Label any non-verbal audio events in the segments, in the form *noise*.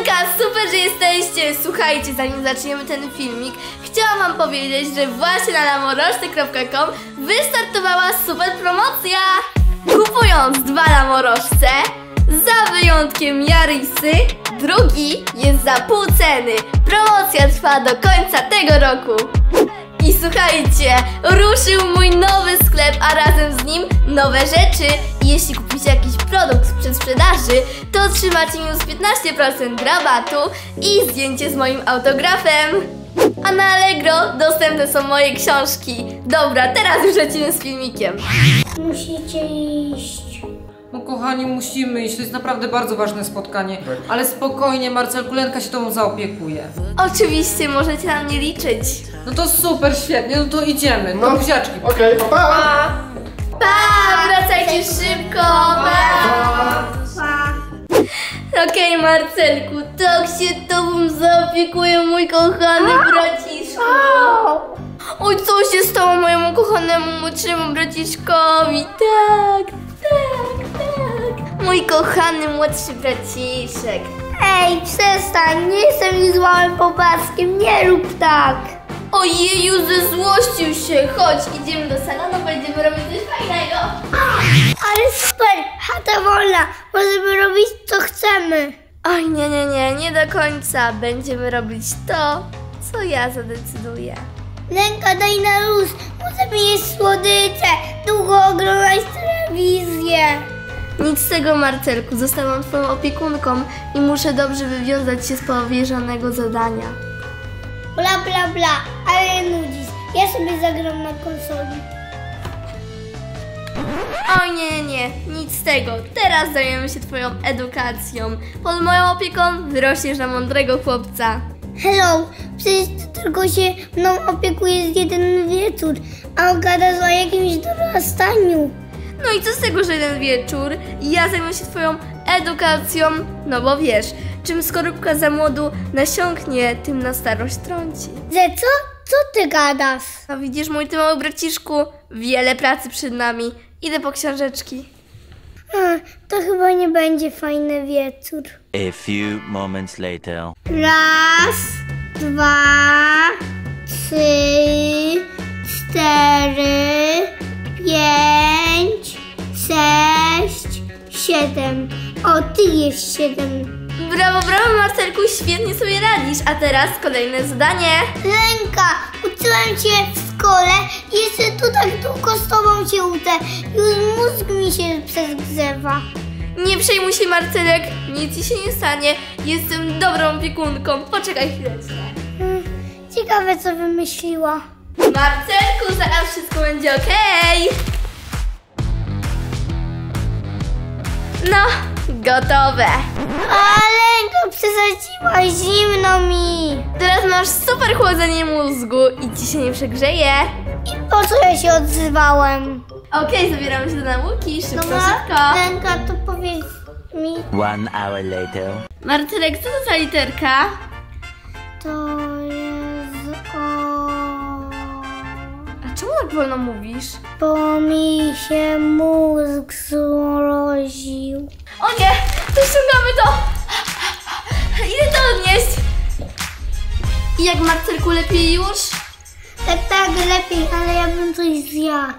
Hejka, super, że jesteście! Słuchajcie, zanim zaczniemy ten filmik, chciałam wam powiedzieć, że właśnie na lamorożce.com wystartowała super promocja! Kupując dwa lamorożce, za wyjątkiem Jarisy, drugi jest za pół ceny. Promocja trwa do końca tego roku. I słuchajcie, ruszył mój nowy sklep, a razem z nim nowe rzeczy. Jeśli kupicie jakiś produkt z przedsprzedaży, to otrzymacie minus 15% rabatu i zdjęcie z moim autografem. A na Allegro dostępne są moje książki. Dobra, teraz już lecimy z filmikiem. Musicie iść. No kochani, musimy iść, to jest naprawdę bardzo ważne spotkanie. Ale spokojnie, Marcelku, Lenka się tobą zaopiekuje. Oczywiście możecie na mnie liczyć. No to super, świetnie, no to idziemy, to buziaczki. Okej, pa, pa! Pa, wracajcie szybko! Pa! Okej, Marcelku, tak się tobą zaopiekuje mój kochany braciszku. Oj, co się stało mojemu kochanemu młodszemu braciszkowi? Tak, tak, tak. Mój kochany młodszy braciszek. Ej, przestań, nie jestem już małym popaskiem, nie rób tak. Ojeju, zezłościł się. Chodź, idziemy do salonu, będziemy robić coś fajnego. Ale super, chata wolna, możemy robić co chcemy. Oj, nie, nie, nie, nie do końca. Będziemy robić to, co ja zadecyduję. Lęka, daj na luz, możemy jeść słodycze, długo oglądać telewizję. Nic z tego, Marcelku. Zostałam twoją opiekunką i muszę dobrze wywiązać się z powierzonego zadania. Bla, bla, bla, ale nudzisz. Ja sobie zagram na konsoli. Nie, nie, nie, nic z tego. Teraz zajmiemy się twoją edukacją. Pod moją opieką wyrośniesz na mądrego chłopca. Hello, przecież ty tylko się mną opiekujesz jeden wieczór, a gadasz o jakimś dorastaniu. No i co z tego, że jeden wieczór ja zajmę się twoją edukacją, no bo wiesz, czym skorupka za młodu nasiąknie, tym na starość trąci. Że co? Co ty gadasz? A widzisz, mój ty mały braciszku, wiele pracy przed nami. Idę po książeczki. A, to chyba nie będzie fajny wieczór. A few moments later. Raz, dwa, trzy, siedem. O, ty jest siedem. Brawo, brawo Marcelku, świetnie sobie radzisz. A teraz kolejne zadanie. Lenka, uczyłem cię w szkole i jeszcze tu tak długo z tobą się uczę. Już mózg mi się przezgrzewa. Nie przejmuj się Marcelek, nic ci się nie stanie. Jestem dobrą opiekunką. Poczekaj chwileczkę. Hmm, Ciekawe, co wymyśliła. Marcelku, zaraz wszystko będzie okej. No, gotowe. A Lenka, przesadziłaś, zimno mi. Teraz masz super chłodzenie mózgu i ci się nie przegrzeje. I po co ja się odzywałem? Okej, zabieramy się do nauki, szybko, Dobra, szybko. Lenka, to powiedz mi, One hour later. Marcelek, co to za literka? to tak wolno mówisz? Bo mi się mózg zmroził. O nie, to ściągamy to! Idę to odnieść! I jak Marcelku lepiej już? Tak, tak, lepiej, ale ja bym coś zjadł.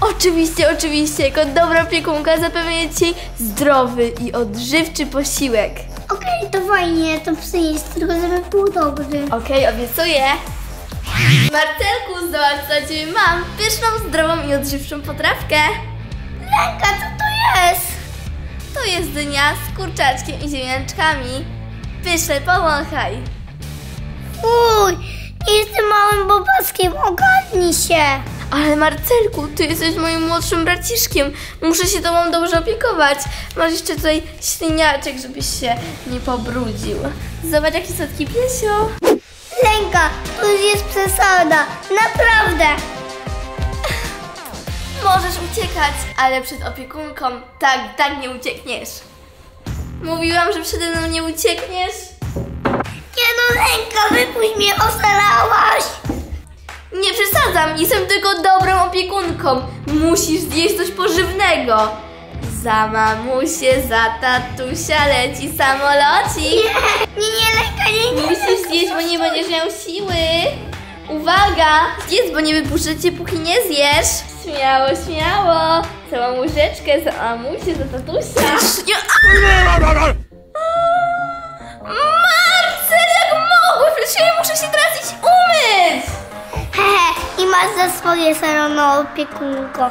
Oczywiście, oczywiście, jako dobra opiekunka zapewnię Ci zdrowy i odżywczy posiłek. Okej, to fajnie, to przynieś, tylko żeby był dobry. Okej, obiecuję. Marcelku, zobacz co Ciebie mam. Pyszną, zdrową i odżywczą potrawkę. Lenka, co to jest? To jest dynia z kurczaczkiem i ziemniaczkami. Pyszne, powąchaj. Uj, jestem małym bobaskiem, ogarnij się. Ale Marcelku, ty jesteś moim młodszym braciszkiem. Muszę się tobą dobrze opiekować. Masz jeszcze tutaj śliniaczek, żebyś się nie pobrudził. Zobacz jaki słodki piesio. Lenka, to już jest przesada, naprawdę. Możesz uciekać, ale przed opiekunką tak, tak nie uciekniesz. Mówiłam, że przede mną nie uciekniesz. Nie no, Lenka, wypuść mnie, oszalałaś. Nie przesadzam, jestem tylko dobrą opiekunką. Musisz zjeść coś pożywnego. Za mamusię, za tatusia leci samolocik. Nie, nie, Lenka, nie, nie. Musisz zjeść, bo nie będziesz miał siły. Uwaga! Zjedz, bo nie wypuszczę cię, póki nie zjesz. Śmiało, śmiało. Za mamuszeczkę, za mamusię, za tatusia. Marcel, jak mogłeś? Przecież ja muszę się teraz iść umyć. Hehe, i masz za swoje serono opiekunko.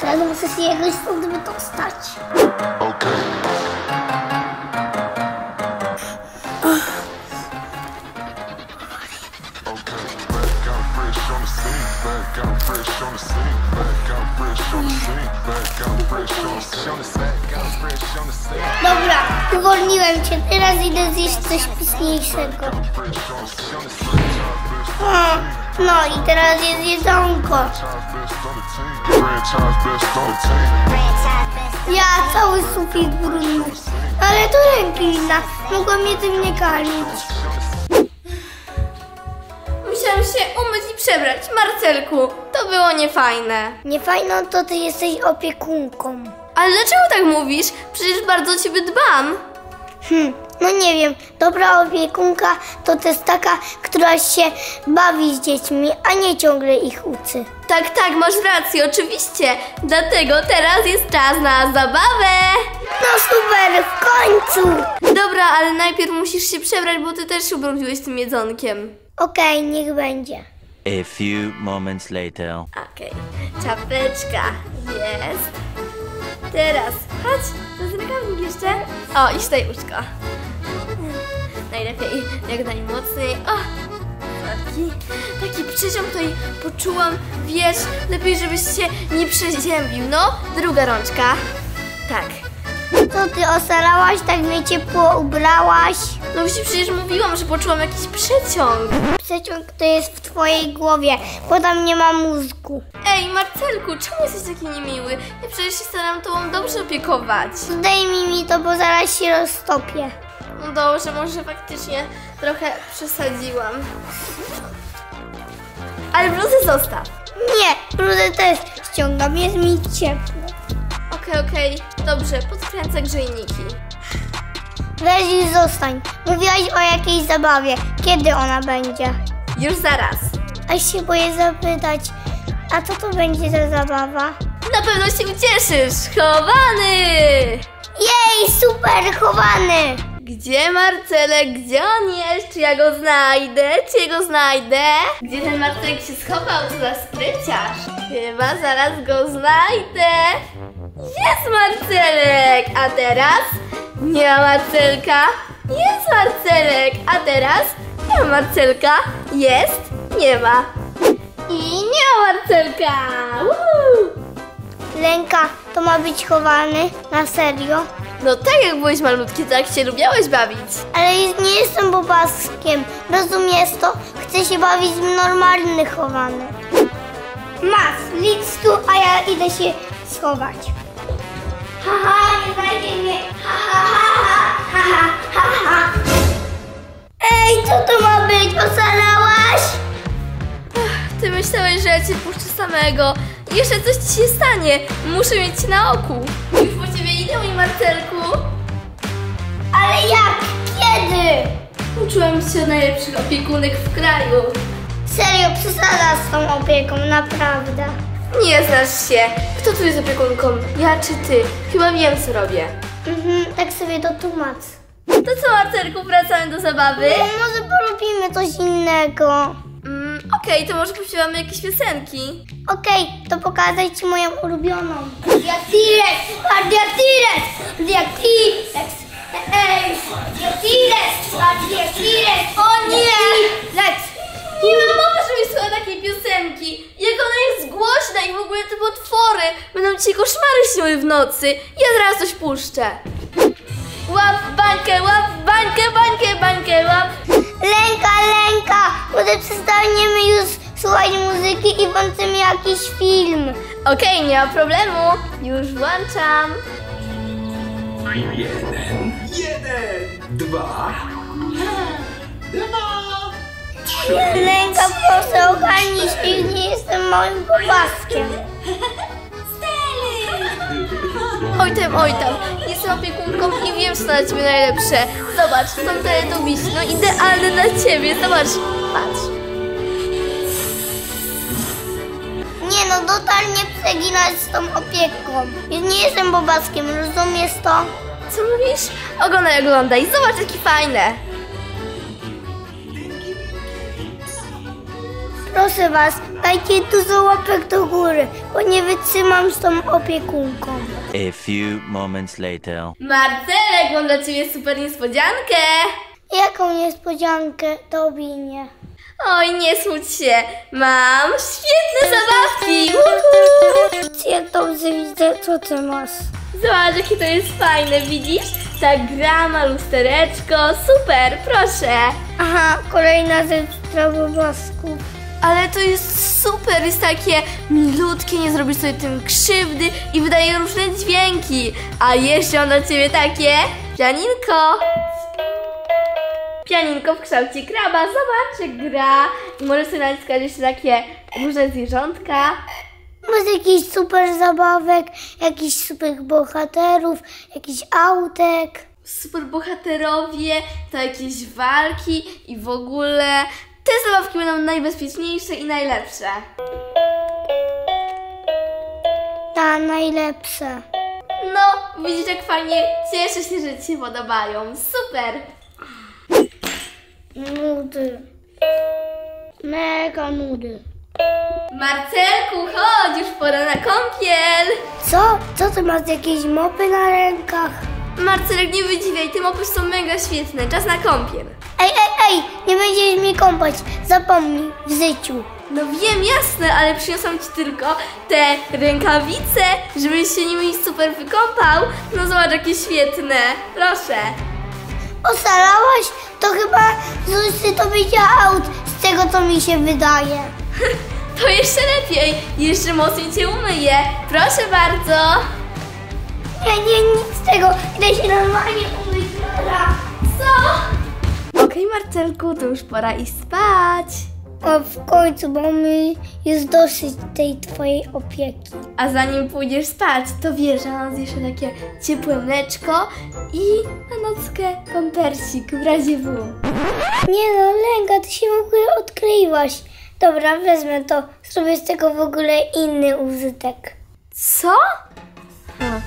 Teraz muszę się jakoś stąd wydostać. Dobra, uwolniłem cię. Teraz idę zjeść coś pyszniejszego. O, no i teraz jest jedzonko. Ja cały sufit brudny. Ale to ręklina. Mogła mnie tym nie karmić. Musiałam się umyć i przebrać. Marcelku, to było niefajne. Niefajną to ty jesteś opiekunką. Ale dlaczego tak mówisz? Przecież bardzo o ciebie dbam. Hm, no nie wiem, dobra opiekunka to też taka, która się bawi z dziećmi, a nie ciągle ich uczy. Tak, tak, masz rację, oczywiście. Dlatego teraz jest czas na zabawę. No super, w końcu! Dobra, ale najpierw musisz się przebrać, bo ty też się ubrudziłeś tym jedzonkiem. Okej, niech będzie. A few moments later. Okej, czapeczka jest. Teraz, chodź, to rękawnik jeszcze. O, i tutaj łóżko. Najlepiej, jak najmocniej. O, taki, taki przyciąg tutaj poczułam, wiesz, lepiej żebyś się nie przeziębił. No, druga rączka. Tak. Co ty osalałaś, tak mnie ciepło ubrałaś? No ci przecież mówiłam, że poczułam jakiś przeciąg. Przeciąg to jest w twojej głowie, bo tam nie ma mózgu. Ej, Marcelku, czemu jesteś taki niemiły? Ja przecież się staram tobą dobrze opiekować. Zdejmij mi to, bo zaraz się roztopię. No dobrze, może faktycznie trochę przesadziłam. Ale bluzę zostaw. Nie, bluzę też ściągam, jest mi ciepło. Okej, okej, dobrze, podkręcę grzejniki. Weź i zostań. Mówiłaś o jakiejś zabawie. Kiedy ona będzie? Już zaraz. Aż się boję zapytać, a co to będzie za zabawa? Na pewno się ucieszysz, chowany! Jej, super, chowany! Gdzie Marcelek? Gdzie on jest? Czy ja go znajdę? Czy ja go znajdę? Gdzie ten Marcelek się schował? Co za spryciarz? Chyba zaraz go znajdę. Jest Marcelek! A teraz? Nie ma Marcelka. Jest Marcelek. A teraz? Nie ma Marcelka. Jest? Nie ma. I nie ma Marcelka. Woo! Lenka, to ma być chowany? Na serio? No tak jak byłeś malutki, tak się lubiałeś bawić. Ale nie jestem bobaskiem. Rozumiesz to? Chcę się bawić w normalny chowany. Masz, licz tu, a ja idę się schować. Haha, nie znajdzie mnie. Ha, ha, ha, ha, ha, ha, ha. Ej, co to ma być? Ocalałaś? Ty myślałeś, że ja cię puszczę samego. Jeszcze coś ci się stanie. Muszę mieć na oku. Idę, mój Marcelku. Ale jak? Kiedy? Uczyłam się najlepszych opiekunek w kraju. Serio, przesada z tą opieką, naprawdę. Nie znasz się. Kto tu jest opiekunką? Ja czy ty? Chyba wiem, co robię. Mhm, tak sobie to tłumacz. To co, Marcelku, wracamy do zabawy? No, może porobimy coś innego. Okej, to może pośpiewamy jakieś piosenki. Okej, to pokażę Ci moją ulubioną. Diatirek, diatirek, ej, diatirek, diatirek, o nie! Lec! Nie mowy, żebyś słuchała takiej piosenki. Jak ona jest głośna i w ogóle te potwory będą ci koszmary śniły w nocy. Ja zaraz coś puszczę. Łap bańkę, łap bańkę, bańkę, może przestaniemy już słuchać muzyki i włączymy jakiś film. Okej, nie ma problemu. Już włączam. Jeden, jeden, dwa, dwa, trzy. Lęka, proszę, ogarnij się, nie jestem małym pobaskiem. Oj tam, oj tam. Jestem opiekunką i wiem, co na ciebie najlepsze. Zobacz, są teletubbies, no idealne na ciebie. Zobacz, Nie no, totalnie przeginasz z tą opieką. Ja nie jestem bobaskiem, rozumiesz to? Co mówisz? Oglądaj, oglądaj. Zobacz, jakie fajne. Proszę was, dajcie dużo łapek do góry, bo nie wytrzymam z tą opiekunką. A few moments later. Marcelek, mam dla ciebie super niespodziankę. Jaką niespodziankę to winie? Oj, nie smuć się. Mam świetne zabawki. Uhu. Jak dobrze widzę, co ty masz. Zobacz, jakie to jest fajne, widzisz? Ta gra ma lustereczko. Super, proszę. Aha, kolejna rzecz dla bobasków. Ale to jest super, jest takie milutkie, nie zrobisz sobie tym krzywdy i wydaje różne dźwięki. A jeszcze mam dla ciebie takie pianinko. Pianinko w kształcie kraba, zobacz jak gra. I możesz sobie naciskać jeszcze takie różne zwierzątka. Masz jakiś super zabawek, jakiś super bohaterów, jakiś autek. Super bohaterowie, to jakieś walki i w ogóle te zabawki będą najbezpieczniejsze i najlepsze. Ta najlepsze. No, widzisz jak fajnie, cieszę się, że Ci się podobają. Super! Nudy. Mega nudy. Marcelku, chodź, już pora na kąpiel! Co? Co ty masz jakieś mopy na rękach? Marcelek, nie wydziwiaj, te mopy są mega świetne, czas na kąpiel. Ej, ej, ej, nie będziesz mi kąpać. Zapomnij w życiu. No wiem, jasne, ale przyniosłam Ci tylko te rękawice, żebyś się nimi super wykąpał. No zobacz, jakie świetne. Proszę. Oszalałaś? To chyba Zusy to będzie aut, z tego co mi się wydaje. *laughs* To jeszcze lepiej, jeszcze mocniej Cię umyję. Proszę bardzo. Nie, nie, nic z tego. Idę się normalnie umyć. Co? Okej, Marcelku, to już pora iść spać. O, w końcu, bo mi jest dosyć tej twojej opieki. A zanim pójdziesz spać, to wiesz, że mam jeszcze takie ciepłe mleczko i na nockę pampersik w razie W. Nie no, Lęga, ty się w ogóle odkleiłaś. Dobra, wezmę to. Zrobię z tego w ogóle inny użytek. Co? Ha.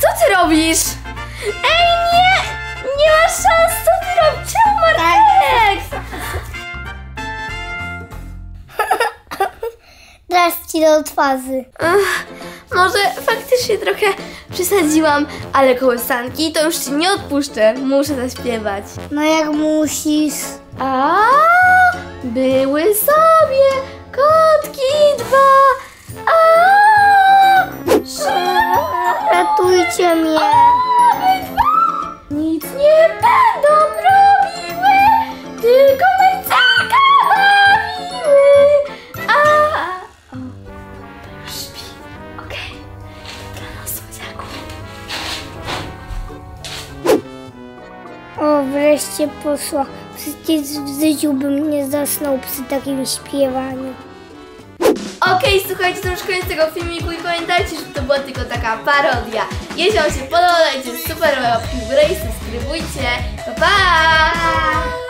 Co ty robisz? Ej, nie! Nie ma szans, co ty robisz? Czemu Marcelek? Teraz ci do twarzy. Ach, może faktycznie trochę przesadziłam, ale kołysanki to już ci nie odpuszczę. Muszę zaśpiewać. No jak musisz. A były sobie kotki dwa. A Ratujcie mnie. nic nie będą robiły, tylko wreszcie poszła. Przecież w życiu bym nie zasnął przy takim śpiewaniu. Okej, słuchajcie, to już koniec tego filmiku i pamiętajcie, że to była tylko taka parodia. Jeśli wam się podoba, dajcie super łapki w górę i subskrybujcie. Pa, pa!